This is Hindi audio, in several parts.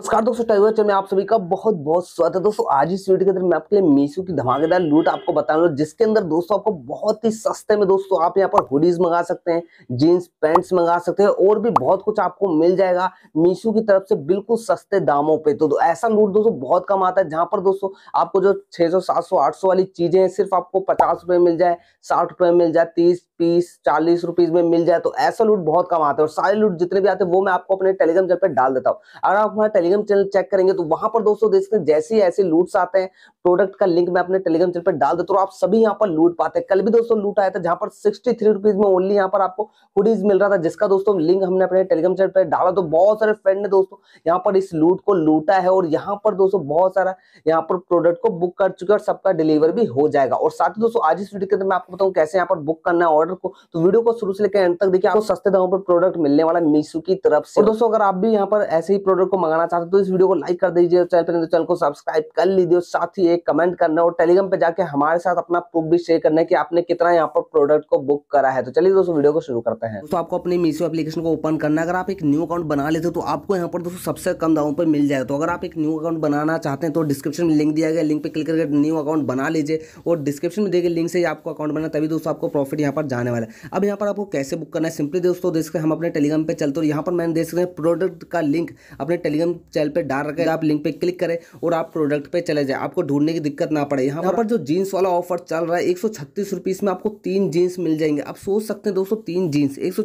नमस्कार दोस्तों टाइगर चैनल में आप सभी का बहुत बहुत स्वागत है। दोस्तों आज इस वीडियो के अंदर मैं आपके लिए मीशो की धमाकेदार लूट आपको बता रहा हूँ जिसके अंदर दोस्तों आपको बहुत ही सस्ते में दोस्तों आप यहाँ पर हुडीज मंगा सकते हैं जीन्स पैंट्स मंगा सकते हैं और भी बहुत कुछ आपको मिल जाएगा मीशो की तरफ़ से बिल्कुल सस्ते दामों पे। तो, तो ऐसा लूट दोस्तों बहुत कम आता है जहाँ पर दोस्तों आपको जो छह सौ सात सौ आठ सौ वाली चीज़ें हैं सिर्फ़ आपको पचास रुपए मिल जाए साठ मिल जाए तीस पीस, चालीस रुपीज़ में मिल जाए तो ऐसा लूट बहुत कम आता है और सारे लूट जितने भी आते हैं वो मैं आपको अपने टेलीग्राम चैनल पर डाल देता हूँ। अगर आप हमारे टेलीग्राम चैनल चेक करेंगे तो वहाँ पर दोस्तों देख सकते हैं, जैसे ही ऐसे लूट्स आते हैं प्रोडक्ट का लिंक मैं अपने टेलीग्राम चैनल पर डाल देता हूँ आप सभी यहाँ पर लूट पाते हैं। कल भी दोस्तों लूट आया था जहाँ पर सिक्सटी थ्री में ओनली यहाँ पर आपको हुडीज मिल रहा था, जिसका दोस्तों लिंक हमने अपने टेलीग्राम चैनल पर डाला। तो बहुत सारे फ्रेंड ने दोस्तों यहाँ पर इस लूट को लूटा है और यहाँ पर दोस्तों बहुत सारा यहाँ पर प्रोडक्ट को बुक कर चुके और सबका डिलीवर भी हो जाएगा। और साथ ही दोस्तों आज इस वीडियो के अंदर मैं आपको बताऊँ कैसे यहाँ पर बुक करना है ऑर्डर को। तो वीडियो को शुरू से लेकर अंत तक देखिए, आपको सस्ते दामों पर प्रोडक्ट मिलने वाला मीशो की तरफ़ से। दोस्तों, अगर आप भी यहाँ पर ऐसे ही प्रोडक्ट को मंगाना चाहते हैं तो इस वीडियो को लाइक कर दीजिए चैनल पर चैनल को सब्सक्राइब कर लीजिए साथ ही एक कमेंट करना और टेलीग्राम पे जाके हमारे साथ अपना प्रूफ भी शेयर करना कि आपने कितना यहाँ पर प्रोडक्ट को बुक करा है। तो चलिए दोस्तों वीडियो को शुरू करते हैं। तो आपको अपने मीशो एप्लीकेशन को ओपन करना अगर आप एक न्यू अकाउंट बना लेते हो तो आपको यहाँ पर दोस्तों सबसे कम दामों पर मिल जाएगा। तो अगर आप एक न्यू अकाउंट बनाना चाहते हैं तो डिस्क्रिप्शन में लिंक दिया गया। लिंक पे क्लिक करके न्यू अकाउंट बना लीजिए और डिस्क्रिप्शन में दिए गए लिंक से ही आपको अकाउंट बना तभी दोस्तों आपको प्रॉफिट यहाँ पर जाने वाला है। अब यहाँ पर आपको कैसे बुक करना है? सिंपली दोस्तों देख सकते हम अपने टेलीग्राम पे चलते हो। यहाँ पर मैंने देख सकते हैं प्रोडक्ट का लिंक अपने टेलीग्राम चैनल पे डाल रखे आप लिंक पे क्लिक करें और आप प्रोडक्ट पे चले जाए। आपको ढूँढने की दिक्कत ना पड़े। यहाँ पर जो जीन्स वाला ऑफ़र चल रहा है एक सौ में आपको तीन जीन्स मिल जाएँगे। आप सोच सकते हैं दोस्तों तीन जीन्स एक सौ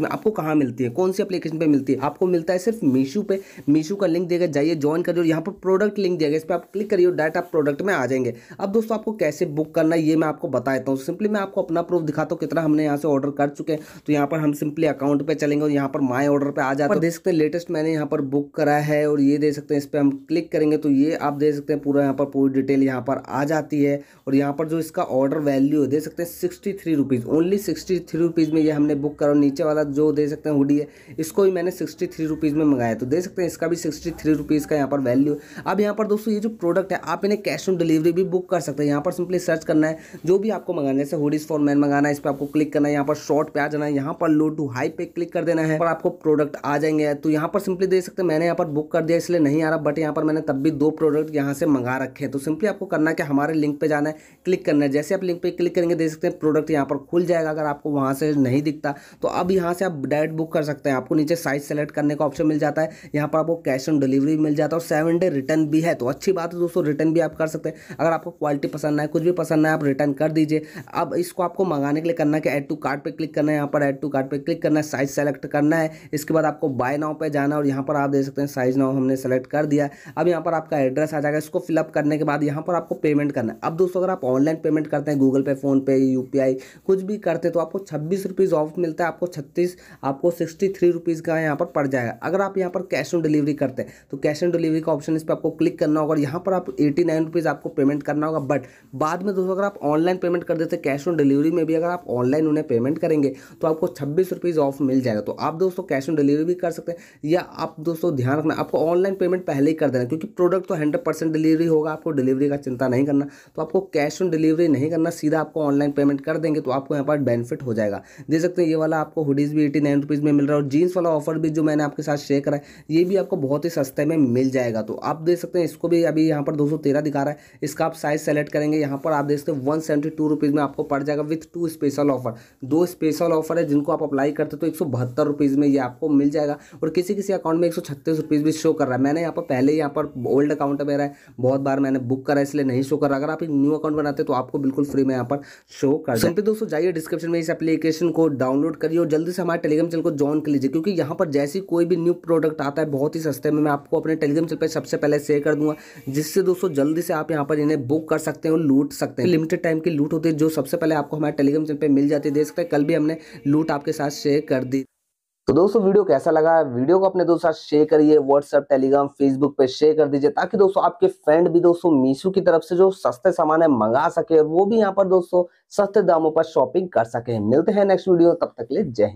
में आपको कहाँ मिलती है? कौन सी अपलीकेशन पे मिलती है? आपको मिलता है सिर्फ़ मीशो पे। मीशो का लिंक देगा जाइए ज्वाइन करिए यहाँ पर प्रोडक्ट लिंक दिया गया इस पर आप क्लिक करिए डायरेक्ट आप प्रोडक्ट में आ जाएँगे। अब दोस्तों आपको कैसे बुक करना है ये मैं आपको बताता हूँ। सिंपली मैं आपको अपना प्रूफ दिखाता हूँ कितना हमने यहाँ से ऑर्डर कर चुके हैं। तो यहाँ पर हम सिंपली अकाउंट पे चलेंगे और यहाँ पर माई ऑर्डर पे आ जाते हैं। देख सकते हैं लेटेस्ट मैंने यहाँ पर बुक करा है और ये देख सकते हैं, इस पर हम क्लिक करेंगे तो ये आप देख सकते हैं, पूरा यहाँ पर पूरी डिटेल यहाँ पर आ जाती है। और यहाँ पर जो इसका ऑर्डर वैल्यू है, दे सकते हैं sixty three rupees only sixty three rupees में ये हमने बुक करा नीचे वाला जो दे सकते हैं हुडी है, इसको भी मैंने सिक्सटी थ्री रुपीज़ में मंगाया तो दे सकते हैं इसका भी सिक्सटी थ्री रुपीज़ का यहाँ पर वैल्यू अब यहाँ पर दोस्तों ये जो प्रोडक्ट है, आप इन्हें कैश ऑन डिलीवरी भी बुक कर सकते हैं। यहाँ पर सिंपली सर्च करना है, जो भी आपको मंगाना है, जैसे हुडीज फॉर मैन मंगाना है, इस पर आपको क्लिक करना है, यहाँ पर शॉर्ट पे आ जाना है, यहाँ पर लो टू हाई पे क्लिक कर देना है और आपको प्रोडक्ट आ जाएँगे। तो यहाँ पर सिंपली देख सकते हैं, मैंने यहाँ पर बुक कर दिया, इसलिए नहीं आ रहा, बट यहाँ पर मैंने तब भी दो प्रोडक्ट यहाँ से मंगा रखे हैं। तो सिंपली आपको करना है कि हमारे लिंक पे जाना है, क्लिक करना है। जैसे आप लिंक पे क्लिक करेंगे, देख सकते हैं प्रोडक्ट यहाँ पर खुल जाएगा, अगर आपको वहाँ से नहीं दिखता तो अब यहाँ से आप डायरेक्ट बुक कर सकते हैं। आपको नीचे साइज़ सेलेक्ट करने का ऑप्शन मिल जाता है, यहाँ पर आपको कैश ऑन डिलीवरी मिल जाता है और सेवन डे रिटर्न भी है। तो अच्छी बात है दोस्तों, रिटर्न भी आप कर सकते हैं। अगर आपको क्वालिटी पसंद आए, कुछ भी पसंद आए, आप रिटर्न कर दीजिए। अब इसको आपको मंगाने के लिए करना है कि एड टू कार्ड पे क्लिक करना है, यहाँ पर एड टू कार्ड पे क्लिक करना है साइज़ सेलेक्ट करना है। इसके बाद आपको बाय नाव पे जाना है और यहाँ पर आप देख सकते हैं साइज़ नाव हमने सेलेक्ट कर दिया अब यहाँ पर आपका एड्रेस आ जाएगा, इसको फिलअप करने के बाद यहाँ पर आपको पेमेंट करना है। अब दोस्तों, अगर आप ऑनलाइन पेमेंट करते हैं गूगल पे फ़ोन पे यूपीआई कुछ भी करते तो आपको छब्बीस रुपीज़ ऑफ़ मिलता है, आपको छत्तीस, आपको सिक्सटी थ्री रुपीज़ का यहाँ पर पड़ जाएगा। अगर आप यहाँ पर कैश ऑन डिलीवरी करते हैं तो कैश ऑन डिलीवरी का ऑप्शन इस पर आपको क्लिक करना होगा और यहाँ पर आप एटी नाइन रुपीज़ आपको पेमेंट करना होगा। बट बाद में दोस्तों, अगर आप ऑनलाइन पेमेंट कर देते कैश ऑन डिलीवरी में भी अगर आप ऑनलाइन उन्हें पेमेंट करेंगे तो आपको छब्बीस रुपीज़ ऑफ़ मिल जाएगा। तो आप दोस्तों कैश ऑन डिलीवरी भी कर सकते हैं, या आप दोस्तों ध्यान रखना, आपको ऑनलाइन पेमेंट पहले ही कर देना क्योंकि प्रोडक्ट तो हंड्रेड परसेंट डिलीवरी होगा, आपको डिलीवरी का चिंता नहीं करना। तो आपको कैश ऑन डिलीवरी नहीं करना, सीधा आपको ऑनलाइन पेमेंट कर देंगे तो आपको यहाँ पर बेनिफिट हो जाएगा। देख सकते हैं ये वाला आपको हुडीज़ भी एटी नाइन रुपीज़ में मिल रहा है, और जीन्स वाला ऑफ़र भी जो मैंने आपके साथ शेयर करा है, ये भी आपको बहुत ही सस्ते में मिल जाएगा। तो आप देख सकते हैं, इसको भी अभी यहाँ पर दो सौ तेरह दिखा रहा है, इसका आप साइज़ सेलेक्ट करेंगे, यहाँ पर आप देख सकते हैं वन में आपको पड़ जाएगा विथ टू स्पेशल ऑफ़र दो स्पेशल ऑफ़र है जिनको आप अप्लाई करते तो एक सौ में ये आपको मिल जाएगा और किसी किसी अकाउंट में एक सौ भी शो कर रहा है। मैंने यहाँ पर पहले यहाँ पर ओल्ड अकाउंट मेरा है बहुत बार मैंने बुक करा इसलिए नहीं शो कर रहा। अगर आप एक न्यू अकाउंट बनाते तो आपको बिल्कुल फ्री में यहाँ पर शो कर सिंपली दोस्तों जाइए डिस्क्रिप्शन में इस एप्लीकेशन को डाउनलोड करिए और जल्दी से हमारे टेलीग्राम चैनल को ज्वाइन कर लीजिए क्योंकि यहाँ पर जैसी कोई भी न्यू प्रोडक्ट आता है बहुत ही सस्ते में मैं आपको अपने टेलीग्राम चैनल पर सबसे पहले शेयर कर दूँगा जिससे दोस्तों जल्दी से आप यहाँ पर इन्हें बुक कर सकते हैं और लूट सकते हैं। लिमिटेड टाइम की लूट होती है जो सबसे पहले आपको हमारे टेलीग्राम चैनल पर मिल जाती है। देख सकते हैं, कल भी हमने लूट आपके साथ शेयर कर दी। तो दोस्तों, वीडियो कैसा लगा? वीडियो को अपने दोस्तों साथ शेयर करिए। व्हाट्सएप टेलीग्राम फेसबुक पे शेयर कर दीजिए, ताकि दोस्तों आपके फ्रेंड भी दोस्तों मीशो की तरफ़ से जो सस्ते सामान है मंगा सके वो भी यहाँ पर दोस्तों सस्ते दामों पर शॉपिंग कर सके। मिलते हैं नेक्स्ट वीडियो तब तक ले जय हिंद।